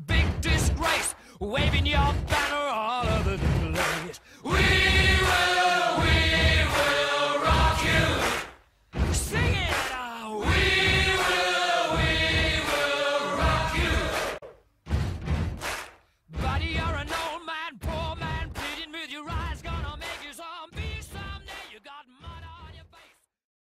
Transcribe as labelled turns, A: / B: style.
A: Big disgrace, waving your banner all over the place. We